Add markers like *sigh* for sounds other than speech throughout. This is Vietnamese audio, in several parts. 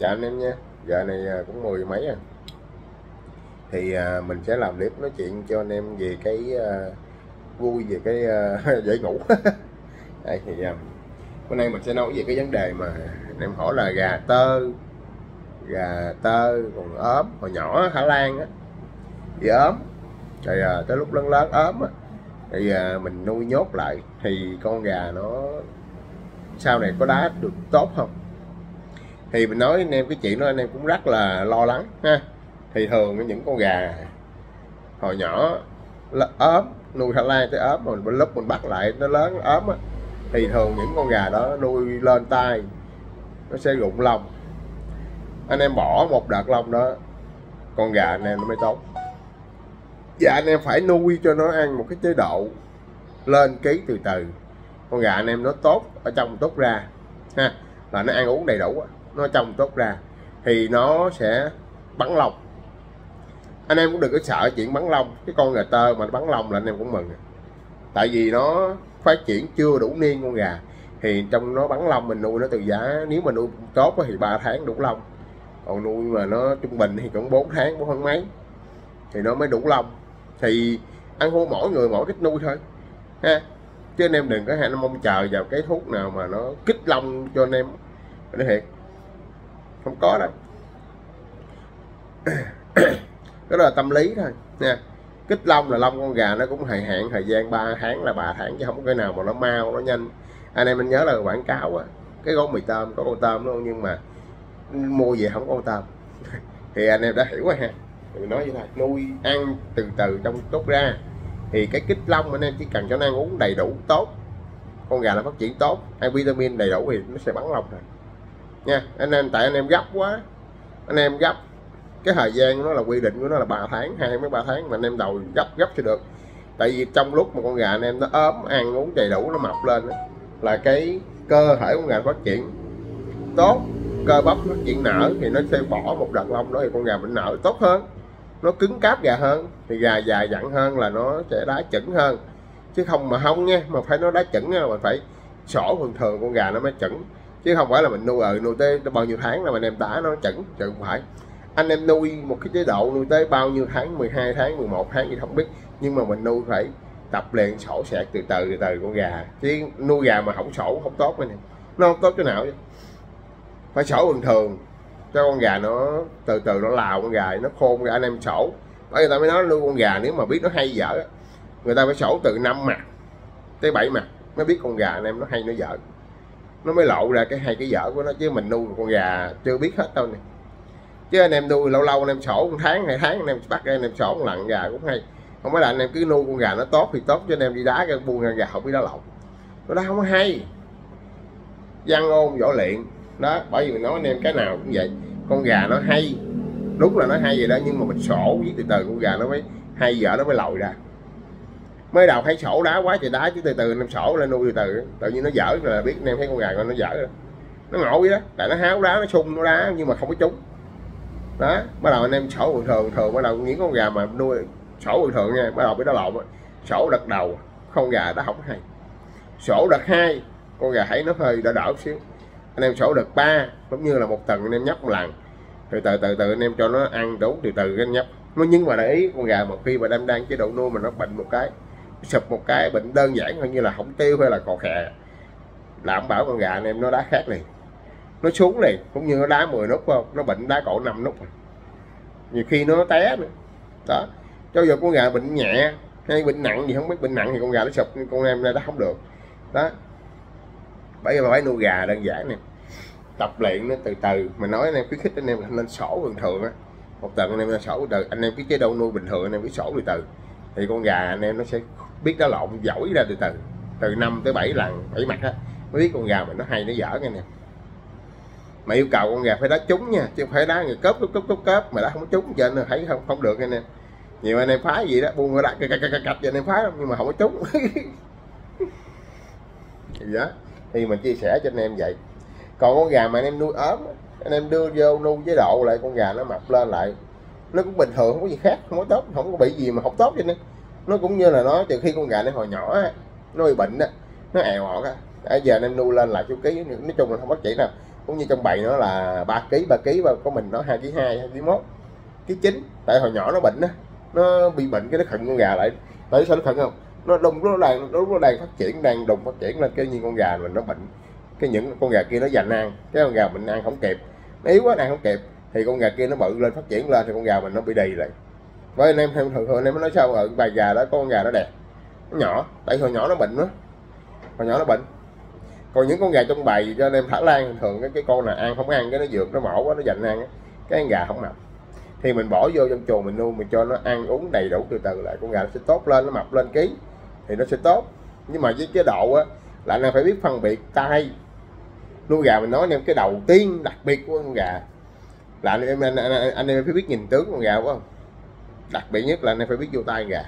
chào anh em nha. Giờ này à, cũng mười mấy à. Thì à, mình sẽ làm clip nói chuyện cho anh em về cái à, vui về cái à, *laughs* dễ ngủ. *laughs* Đây thì à, hôm nay mình sẽ nói về cái vấn đề mà anh em hỏi là gà tơ gà tơ còn ốm hồi nhỏ Hà Lan á thì ốm. Rồi à, tới lúc lớn lớn ốm á thì à, mình nuôi nhốt lại. Thì con gà nó sau này có đá được tốt không? Thì mình nói anh em, cái chuyện đó anh em cũng rất là lo lắng, ha. Thì thường những con gà hồi nhỏ, là ốm, nuôi thả lai tới ốm rồi lúc mình bắt lại nó lớn, ốm á, thì thường những con gà đó nuôi lên tay nó sẽ rụng lông. Anh em bỏ một đợt lông đó, con gà anh em nó mới tốt. Và anh em phải nuôi cho nó ăn một cái chế độ lên ký từ từ. Con gà anh em nó tốt ở trong tốt ra, ha, là nó ăn uống đầy đủ nó trong tốt ra, thì nó sẽ bắn lông. Anh em cũng đừng có sợ chuyện bắn lông, cái con gà tơ mà nó bắn lông là anh em cũng mừng. Tại vì nó phát triển chưa đủ niên con gà, thì trong nó bắn lông mình nuôi nó từ giá, nếu mà nuôi tốt thì 3 tháng đủ lông. Còn nuôi mà nó trung bình thì cũng 4 tháng, bốn tháng mấy, thì nó mới đủ lông. Thì ăn hô mỗi người mỗi cách nuôi thôi, ha. Chứ anh em đừng có hay mong chờ vào cái thuốc nào mà nó kích lông cho anh em. Nó thiệt không có đâu. *coughs* Đó là tâm lý thôi. Nha. Kích lông là lông con gà nó cũng thời hạn thời gian 3 tháng là 3 tháng chứ không có cái nào mà nó mau, nó nhanh. Anh em mình nhớ là quảng cáo á, cái gói mì tôm, có con tôm luôn nhưng mà mua về không có con tôm. *laughs* Thì anh em đã hiểu rồi ha. Mình nói như này nuôi, ăn từ từ trong tốt ra. Thì cái kích lông anh em chỉ cần cho nó ăn uống đầy đủ tốt, con gà nó phát triển tốt, ăn vitamin đầy đủ thì nó sẽ bắn lông rồi nha anh em tại anh em gấp quá. Anh em gấp. Cái thời gian nó là quy định của nó là 3 tháng hai mấy ba tháng mà anh em đầu gấp gấp thì được. Tại vì trong lúc mà con gà anh em nó ốm ăn uống đầy đủ nó mập lên đó, là cái cơ thể con gà phát triển. Tốt cơ bắp phát triển nở thì nó sẽ bỏ một đợt lông đó thì con gà mình nở tốt hơn. Nó cứng cáp gà hơn thì gà dài dặn hơn là nó sẽ đá chuẩn hơn. Chứ không mà không nha mà phải nó đá chuẩn nha mà phải sổ thường thường con gà nó mới chuẩn chứ không phải là mình nuôi ở nuôi tới bao nhiêu tháng là mình em tả nó chuẩn chứ không phải. Anh em nuôi một cái chế độ nuôi tới bao nhiêu tháng 12 tháng 11 tháng gì không biết. Nhưng mà mình nuôi phải tập luyện, sổ sẹt từ từ từ từ con gà. Chứ nuôi gà mà không sổ không tốt này nó không tốt chỗ nào chứ? Phải sổ bình thường. Cho con gà nó, từ từ nó lào con gà, nó khôn ra, anh em sổ. Bởi người ta mới nói nuôi con gà nếu mà biết nó hay dở người ta phải sổ từ năm mặt tới bảy mặt mới biết con gà anh em nó hay, nó dở nó mới lộ ra cái hai cái dở của nó, chứ mình nuôi con gà chưa biết hết đâu nè. Chứ anh em nuôi lâu lâu anh em sổ một tháng, hai tháng anh em bắt anh em sổ một lần gà cũng hay. Không phải là anh em cứ nuôi con gà nó tốt thì tốt cho anh em đi đá cái buông gà không biết đá lộn. Nó đá không có hay. Văn ôn võ luyện, đó, bởi vì mình nói anh em cái nào cũng vậy. Con gà nó hay, đúng là nó hay vậy đó, nhưng mà mình sổ với từ từ con gà nó mới hay vợ nó mới lòi ra mới đầu thấy sổ đá quá trời đá, chứ từ từ em sổ lên nuôi từ từ. Tự nhiên nó dở, là biết anh em thấy con gà nó dở rồi. Nó ngộ vậy đó, tại nó háo đá, nó sung, nó đá, nhưng mà không có trúng. Đó, bắt đầu anh em sổ bình thường thường, bắt đầu những con gà mà nuôi sổ bình thường nha, bắt đầu bị nó lộn sổ đợt đầu, con gà đã không hay. Sổ đợt hai, con gà thấy nó hơi đỡ đỡ xíu. Anh em sổ đợt ba cũng như là một tuần anh em nhấp một lần. Từ từ từ từ anh em cho nó ăn đủ từ từ anh nhấp. Nó nhưng mà để ý con gà một khi mà đang đang chế độ nuôi mà nó bệnh một cái sụp một cái bệnh đơn giản hơn như là hỏng tiêu hay là cò khè. Đảm bảo con gà anh em nó đá khác liền. Nó xuống liền, cũng như nó đá 10 nút không? Nó bệnh đá cổ 5 nút nhiều khi nó té nữa. Đó. Cho dù con gà bệnh nhẹ hay bệnh nặng gì, không biết bệnh nặng thì con gà nó sụp, con em ra nó không được. Đó. Bởi vì phải nuôi gà đơn giản nè. Tập luyện nó từ từ. Mình nói anh em khuyến khích anh em lên sổ bình thường á. Một tuần anh em lên sổ từ anh em cái chế độ nuôi bình thường anh em cái sổ từ từ. Thì con gà anh em nó sẽ biết nó lộn giỏi ra từ từ từ 5 tới 7 lần, bảy mặt á. Mới biết con gà mình nó hay, nó dở nghe nè. Mà yêu cầu con gà phải đá trúng nha, chứ phải đá người cớp cớp cớp cớp cớp, mà đá không trúng cho nên thấy không không được nghe nè. Nhiều anh em phá gì đó, buông ra đá cạch cạch cạch cho anh em phá nhưng mà không có trúng. *laughs* Thì đó, thì mình chia sẻ cho anh em vậy. Còn con gà mà anh em nuôi ốm anh em đưa vô nuôi chế độ lại, con gà nó mập lên lại. Nó cũng bình thường, không có gì khác, không có tốt, không có bị gì mà không tốt cho nên nó cũng như là nó từ khi con gà nó hồi nhỏ nó bị bệnh á nó èo ọt á. À, giờ anh em nuôi lên là chú ký nói chung là không bác chỉ nào. Cũng như trong bầy nó là ba kg ba kg và có mình nó hai kg hai hai kg mốt. Ký chín tại hồi nhỏ nó bệnh á nó bị bệnh cái nó khẩn con gà lại. Tại sao nó khẩn không? Nó đông nó đang nó đang phát triển đang đùng phát triển lên cái như con gà mình nó bệnh. Cái những con gà kia nó dành ăn cái con gà mình ăn không kịp. Nó yếu quá ăn không kịp thì con gà kia nó bự lên phát triển lên thì con gà mình nó bị đầy lại với anh em thường thường anh em mới nói sao ờ, ở bài gà đó con gà nó đẹp. Nó nhỏ tại hồi nhỏ nó bệnh đó hồi nhỏ nó bệnh. Còn những con gà trong bài cho anh em thả lan thường cái cái con là ăn không ăn cái nó dược nó mổ quá nó dành ăn cái con gà không mập. Thì mình bỏ vô trong chuồng mình nuôi mình cho nó ăn uống đầy đủ từ từ lại con gà nó sẽ tốt lên nó mập lên ký thì nó sẽ tốt. Nhưng mà với chế độ á là anh em phải biết phân biệt tay. Nuôi gà mình nói anh em cái đầu tiên đặc biệt của con gà là anh em anh, anh, anh em phải biết nhìn tướng con gà phải không? Đặc biệt nhất là anh em phải biết vô tay gà.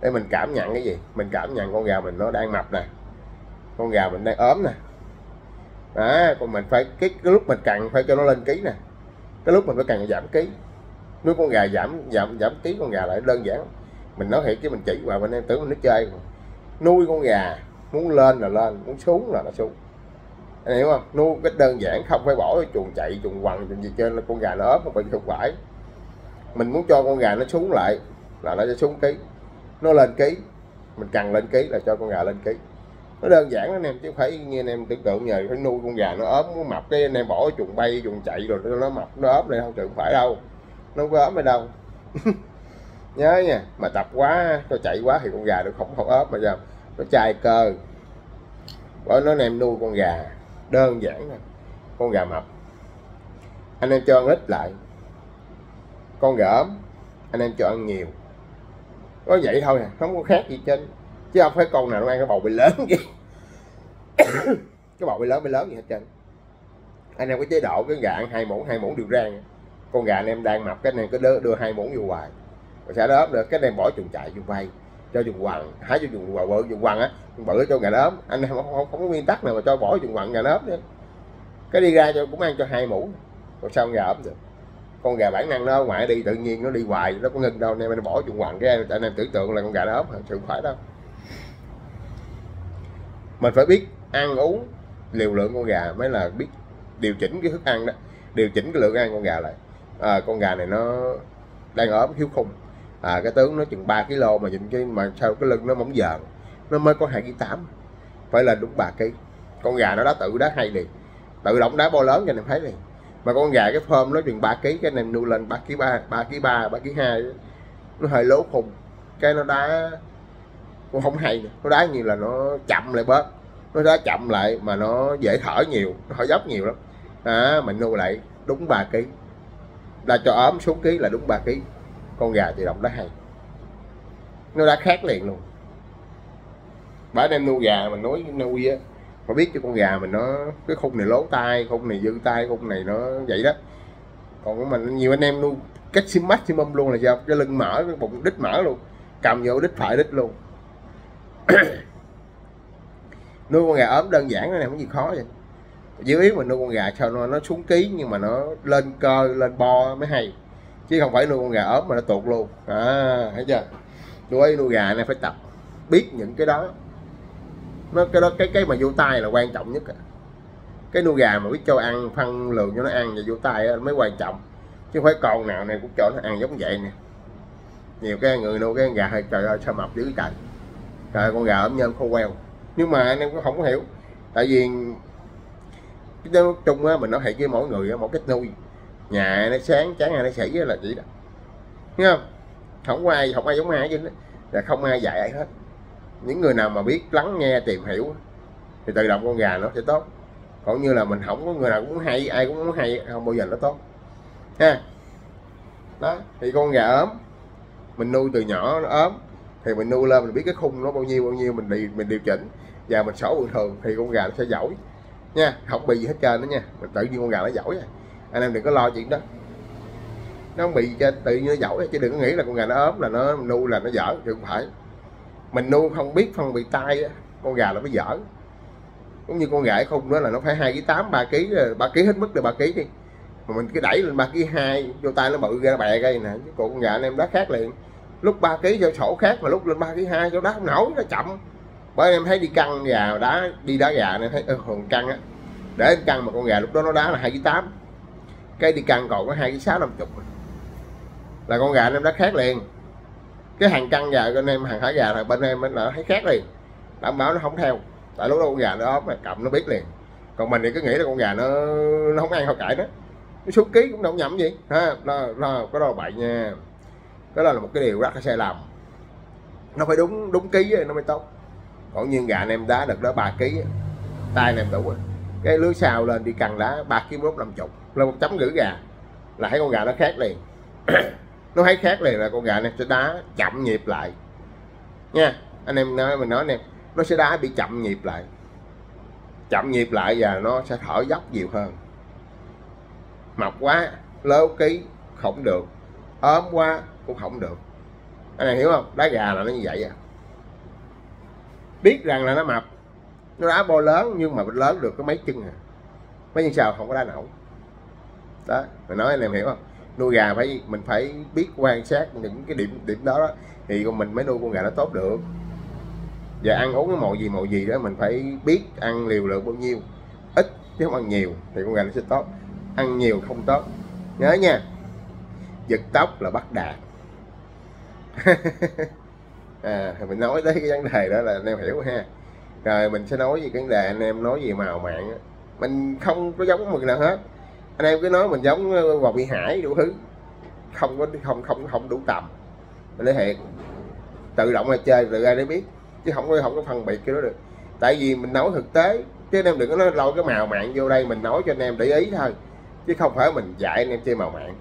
Để mình cảm nhận cái gì? Mình cảm nhận con gà mình nó đang mập nè. Con gà mình đang ốm nè. Đó còn mình phải cái, cái lúc mình cần phải cho nó lên ký nè. Cái lúc mình phải cần giảm ký. Nuôi con gà giảm giảm giảm ký con gà lại đơn giản. Mình nói thiệt chứ mình chỉ vào bên em tưởng mình nó chơi. Nuôi con gà muốn lên là lên muốn xuống là nó xuống. Anh hiểu không? Nuôi cái đơn giản không phải bỏ chuồng chạy chuồng quằn chuồng gì trên là con gà nó ốm không phải không phải mình muốn cho con gà nó xuống lại, là nó sẽ xuống ký. Nó lên ký, mình cần lên ký là cho con gà lên ký. Nó đơn giản anh em, chứ phải như anh em tưởng tượng nhờ phải nuôi con gà nó ốm, nó mập. Cái anh em bỏ chuồng bay, chuồng chạy rồi nó mập, nó ốm này không chừng phải đâu. Nó không có ốm ở đâu. *laughs* Nhớ nha, mà tập quá cho chạy quá thì con gà nó không không ốp mà sao nó chai cơ. Bởi nó em nuôi con gà, đơn giản nè con gà mập. Anh em cho ít lại con gỡm anh em cho ăn nhiều. Có vậy thôi à không có khác gì trên. Chứ không phải con nào nó ăn cái bầu bị lớn gì *coughs* cái bầu bị lớn bị lớn gì hết trơn. Anh em có chế độ cái gà ăn hai muỗng hai muỗng đều rang. Con gà anh em đang mập cái này cứ đưa, đưa hai muỗng vô hoài. Rồi sẽ đớp được cái này bỏ chuồng chạy chuồng vay cho dùng quằn. Hái cho dùng quằn bự dùng quằn á bự cho gà đớp anh không, không, không có nguyên tắc nào mà cho bỏ dùng quằn gà đớp nữa cái đi ra cho cũng ăn cho hai muỗng. Rồi sao gà ốm được con gà bản năng nó ở ngoài đi tự nhiên nó đi hoài nó có ngưng đâu nên mình bỏ chuồng hoàng cái anh em tưởng tượng là con gà nó ốp sự không phải đâu. Mình phải biết ăn uống liều lượng con gà mới là biết điều chỉnh cái thức ăn đó điều chỉnh cái lượng ăn con gà lại. À, con gà này nó đang ốm thiếu khung à, cái tướng nó chừng 3 kg mà nhìn cái mà sao cái lưng nó mỏng dần nó mới có hai kg tám. Phải là đúng ba kg con gà nó đã tự đá hay liền tự động đá bo lớn cho anh thấy liền mà con gà cái phơm nó chừng 3 kg cái này nuôi lên 3 kg 3 3 kg 3 3 kg 2 nó hơi lố khùng. Cái nó đá cũng không hay nó đá như là nó chậm lại bớt. Nó đá chậm lại mà nó dễ thở nhiều nó thở dốc nhiều lắm. À, mình nuôi lại đúng 3 kg là cho ốm xuống ký là đúng 3 kg con gà tự động đá hay. Nó đã khác liền luôn. Bả đem nuôi gà mình nói nuôi á phải biết cho con gà mình nó, cái khung này lố tay, khung này dư tay, khung này nó vậy đó. Còn mình, nhiều anh em nuôi cách sim maximum luôn là sao? Cái lưng mở, cái bụng đít mở luôn. Cầm vô đít phải đít luôn. *coughs* Nuôi con gà ốm đơn giản này không có gì khó vậy. Dưới ý mình nuôi con gà cho nó nó xuống ký nhưng mà nó lên cơ, lên bo mới hay. Chứ không phải nuôi con gà ốm mà nó tuột luôn. À thấy chưa? Nuôi nuôi gà này phải tập, biết những cái đó nó cái đó, cái cái mà vô tay là quan trọng nhất cái nuôi gà mà biết cho ăn, phân lượng cho nó ăn và vô tay mới quan trọng. Chứ phải con nào này cũng cho nó ăn giống vậy nè. Nhiều cái người nuôi cái gà hay trời ơi, sao mập dữ trời. Trời con gà ốm nhân khô queo. Nhưng mà anh em cũng không có hiểu. Tại vì cái chung á, mình nói thiệt với mỗi người mỗi cách nuôi, nhà nó sáng chán ai nó sỉ là chỉ đó. Thấy không? Không có ai, không ai giống ai chứ là không ai dạy ai hết những người nào mà biết lắng nghe, tìm hiểu, thì tự động con gà nó sẽ tốt. Còn như là mình không có người nào cũng hay, ai cũng muốn hay, không bao giờ nó tốt. Ha. Đó, thì con gà ốm, mình nuôi từ nhỏ nó ốm, thì mình nuôi lên mình biết cái khung nó bao nhiêu bao nhiêu, mình điều mình điều chỉnh. Và mình sổ bình thường, thì con gà nó sẽ giỏi. Nha, không bị gì hết trơn đó nha, mình tự nhiên con gà nó giỏi rồi anh em đừng có lo chuyện đó. Nó không bị cho tự nhiên nó giỏi, chứ đừng có nghĩ là con gà nó ốm là nó nuôi là nó dở chứ không phải mình nuôi không biết, phân biệt tay con gà là mới dở. Cũng như con gà không đó là nó phải hai ký tám, ba ký ờ, ba ký hết mức là ba ký đi. Mà mình cứ đẩy lên ba ký hai, vô tay nó bự ra, bè cây nè, chứ còn con gà anh em đá khác liền. Lúc ba ký cho sổ khác mà lúc lên ba ký hai cho đá không nổi, nó chậm. Bởi em thấy đi căng gà đá, đi đá gà nên thấy hồn căng á. Để em cân mà con gà lúc đó nó đá là hai ký tám. Cái đi cân còn có hai ký sáu năm chục. Là con gà anh em đá khác liền cái hàng căng gà anh em hàng thả gà là bên em nó thấy khác liền. Đảm bảo nó không theo. Tại lúc đó con gà nó ốm mà cầm nó biết liền. Còn mình thì cứ nghĩ là con gà nó nó không ăn không cải đó. Nó xuống ký cũng đâu nhẩm gì ha nó, nó có đó bậy nha. Cái đó là một cái điều rất là sai lầm. Nó phải đúng đúng ký nó mới tốt. Còn như gà anh em đá được đó ba ký tay anh em đủ rồi. Cái lưới xào lên đi cần đá ba ký mốt năm chục lên một chấm gửi gà. Là thấy con gà nó khác liền. *clears throat* nó thấy khác liền là con gà này sẽ đá chậm nhịp lại. Nha, anh em nói, mình nói nè, nó sẽ đá bị chậm nhịp lại. Chậm nhịp lại và nó sẽ thở dốc nhiều hơn. Mập quá, lố ký, không được. Ốm quá, cũng không được. Anh em hiểu không? Đá gà là nó như vậy à. Biết rằng là nó mập. Nó đá bo lớn nhưng mà lớn được có mấy chân à. Mấy chân sao không có đá nổi. Đó, mình nói anh em hiểu không? Nuôi gà phải mình phải biết quan sát những cái điểm điểm đó, đó thì con mình mới nuôi con gà nó tốt được. Và ăn uống cái mọi gì mọi gì đó mình phải biết ăn liều lượng bao nhiêu. Ít chứ không ăn nhiều thì con gà nó sẽ tốt. Ăn nhiều không tốt. Nhớ nha giật tóc là bắt đạt *laughs* à mình nói tới cái vấn đề đó là anh em hiểu ha. Rồi mình sẽ nói về cái vấn đề anh em nói về màu mạng mình không có giống người nào hết anh em cứ nói mình giống ờ, vào bị hải đủ thứ. Không có, không không không đủ tầm. Mình nói thiệt. Tự động là chơi, tự ai để biết. Chứ không có không có phân biệt cái đó được. Tại vì mình nói thực tế, chứ anh em đừng có nói lôi cái màu mạng vô đây mình nói cho anh em để ý thôi. Chứ không phải mình dạy anh em chơi màu mạng.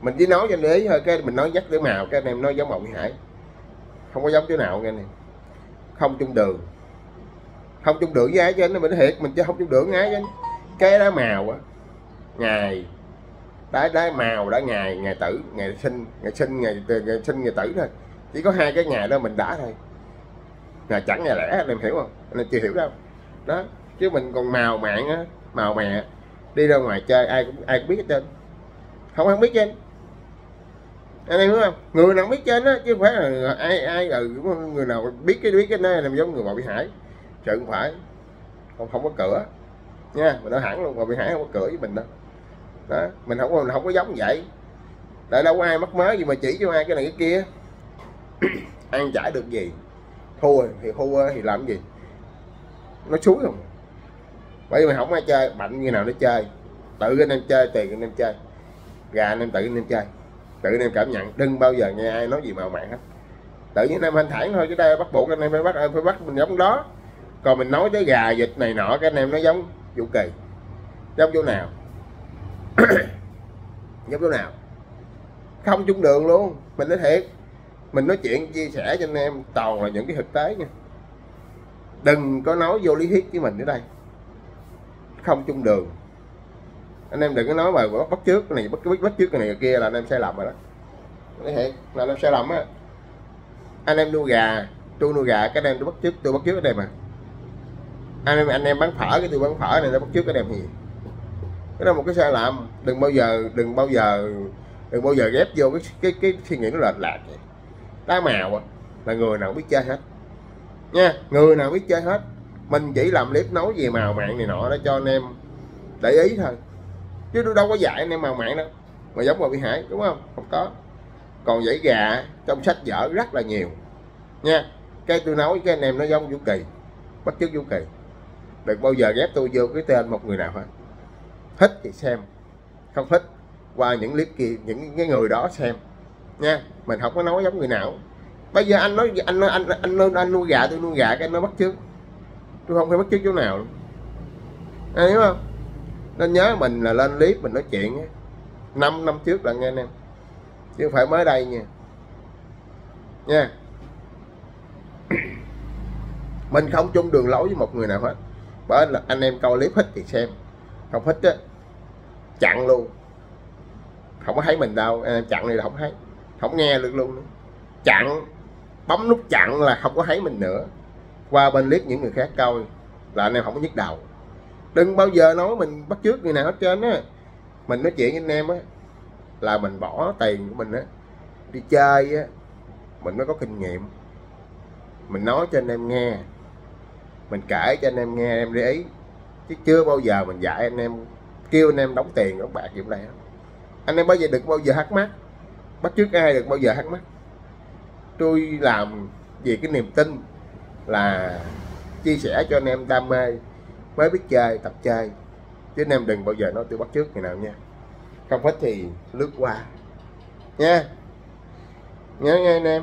Mình chỉ nói cho anh ý thôi, cái mình nói dắt cái màu, cái anh em nói giống màu hải. Không có giống chỗ nào, nghe này không chung đường. Không chung đường với ai cho anh mình thiệt, mình chứ không chung đường với ai cho cái đó màu á ngày. Đá đá màu đã ngày ngày tử ngày sinh ngày sinh ngày, ngày sinh ngày tử thôi. Chỉ có hai cái ngày đó mình đã thôi. Ngày chẳng ngày lẻ em hiểu không? Anh chưa hiểu đâu. Đó chứ mình còn màu mạng á màu mẹ đi ra ngoài chơi ai cũng ai cũng biết hết trơn. Không ai biết trên anh. Em hiểu không? Người nào biết trên á chứ không phải là ai ai ừ, người nào biết cái biết cái này làm giống người bảo bị hải. Sự không phải. Không không có cửa nha, mình nói hẳn luôn, mà bị hải không có cửa với mình đâu. Đó, mình không có không có giống vậy. Tại đâu có ai mắc mớ gì mà chỉ cho ai cái này cái kia. *clears throat* Ăn trả được gì. Thua thì thua thì làm gì? Nó suối không? Bởi vì mình không ai chơi, mạnh như nào nó chơi. Tự anh em chơi, tiền anh em chơi. Gà anh em tự anh em chơi. Tự anh em cảm nhận, đừng bao giờ nghe ai nói gì màu mạng hết. Tự nhiên anh em thanh thản thôi chứ đây bắt buộc anh em phải bắt phải bắt mình giống đó. Còn mình nói tới gà vịt này nọ, cái anh em nó giống vũ kỳ. Giống chỗ nào? *clears throat* Giống chỗ nào? Không chung đường luôn mình nói thiệt. Mình nói chuyện chia sẻ cho anh em toàn là những cái thực tế nha. Đừng có nói vô lý thuyết với mình ở đây. Không chung đường. Anh em đừng có nói mà bắt trước cái này bắt bắt, bắt trước cái này cái kia là anh em sai lầm rồi đó. Nói thiệt là anh em sai lầm á. Anh em nuôi gà tôi nuôi gà cái anh em tôi bắt trước tôi bắt trước cái này mà anh em anh em bán phở cái tôi bán phở này nó bắt trước cái đẹp gì cái đó một cái sai lầm đừng bao giờ đừng bao giờ đừng bao giờ ghép vô cái cái cái suy nghĩ nó lệch lạc vậy. Đá màu à, là người nào biết chơi hết. Nha người nào biết chơi hết mình chỉ làm clip nói về màu mạng này nọ để cho anh em để ý thôi. Chứ tôi đâu có dạy anh em màu mạng đâu mà giống vào bị hải đúng không? Không có. Còn dãy gà trong sách vở rất là nhiều. Nha cái tôi nói cái anh em nó giống vũ kỳ bắt chước vũ kỳ đừng bao giờ ghép tôi vô cái tên một người nào hết. Thích thì xem. Không thích qua những clip kia những cái người đó xem. Nha mình không có nói giống người nào. Bây giờ anh nói anh nói anh anh anh, anh nuôi gà tôi nuôi gà cái nó bắt trước. Tôi không phải bắt trước chỗ nào luôn. Anh hiểu không? Nên nhớ mình là lên clip mình nói chuyện năm năm trước là nghe anh em. Chứ không phải mới đây nha. Nha. Mình không chung đường lối với một người nào hết bởi là anh em coi clip thích thì xem. Không thích á, chặn luôn. Không có thấy mình đâu, anh em chặn thì không thấy. Không nghe được luôn nữa. chặn, bấm nút chặn là không có thấy mình nữa. Qua bên clip những người khác coi là anh em không có nhức đầu. Đừng bao giờ nói mình bắt trước người nào hết trơn á. Mình nói chuyện với anh em á, là mình bỏ tiền của mình á. Đi chơi á, mình mới có kinh nghiệm. Mình nói cho anh em nghe mình kể cho anh em nghe, em để ý. Chứ chưa bao giờ mình dạy anh em, kêu anh em đóng tiền đóng bạc kiểu này anh em bao giờ đừng bao giờ hắt mắt bắt trước ai được bao giờ hắt mắt tôi làm vì cái niềm tin là chia sẻ cho anh em đam mê, mới biết chơi, tập chơi. Chứ anh em đừng bao giờ nói tôi bắt trước ngày nào nha. Không hết thì lướt qua. Nha. Nhớ nghe anh em.